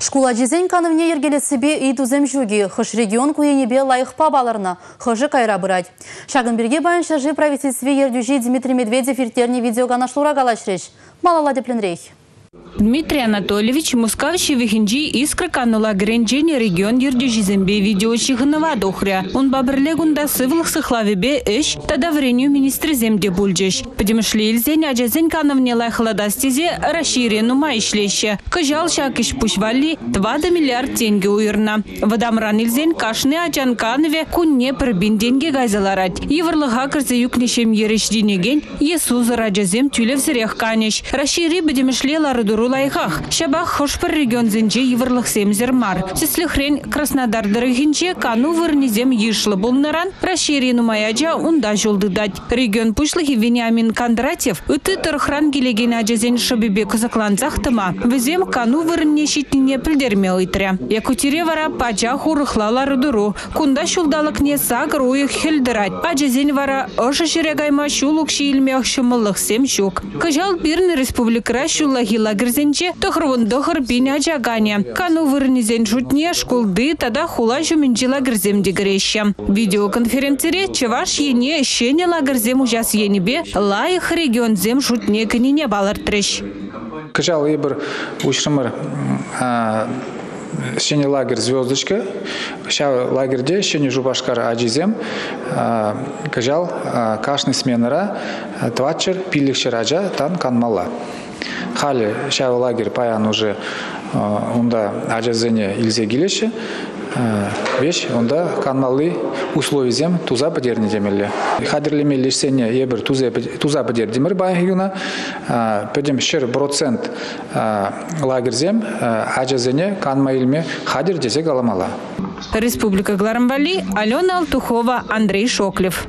Шкула жезен канывне ергелесібе идузем жүгі хыш регион куенебе лайықпа баларына хыжы кайра бұрад. Шагынберге байынша жи правительстве ердюжи Дмитрий Медведев иртерне видеогана шлура галашреш. Малала депленрейх. Дмитрий Анатольевич Мускавши вихинджи искра канула гренджене регион юрдюжизембе видео чихынова дохря. Он бабрлегунда сывлых сыхлавебе эш тада вреню министр земде бульджеш. Подемшли ильзень аджазень кановне лайхладастизе расширену майшлеще. Кажал шакиш пушвали 2 миллиард тенге уйырна. Вадамран ильзень кашны аджан канове кунне пірбин денге гайзаларать. Еврлыға кірзе юкнешем ерешдинеген есузы раджазем тюлев зірех канеш. Расшири бедемшле ларыдуру лайхах. Шабах хошпыр регион зенже еврлых семзер мар. Сеслихрен Краснодар дырыгинче кану вырнезем ешлы болнаран расширину маяджа унда жолдыдать. Регион пушлыхи Вениамин Кондратьев үті тұрхран келеген ажазен шабибе кызыкланзақтыма. Візем кану вырынне шитіне пілдерме ойтря. Якутере вара пача хурыхлалары дуру. Кунда шулдалық не сагыр ойық хелдірать. Ажазен вара ошы шерегайма шулук шиілмех шымылық сем шук. Кажал бирн республикра шуллахи лагерзенче тұхрвын дохыр биня жагане. Кану вырнезен шутне шкулды тада хула жуминчи лагерзем дегреща. Видеоконференцире чеваш ене шене лагерзем ужас енебе регион зем шутне кінине балар треш. Кыжал ебір ушрымыр Шене лагерь «Звездочка». Ша лагерде шене жубашкар аджизем. Кыжал кашны сменара тватчер пиликшер аджа тан канмала. Хали ша лагерь паян уже унда аджазене илзе келеші. Веш онда канмалы условий зем туза подерни демелле. Хадирлеме лишсене ебір туза подер демір байгюна. Пөдем шер процент лагерь зем аджазене канма илме хадир десе галамала. Республика Гларамбали, Алена Алтухова, Андрей Шоклев.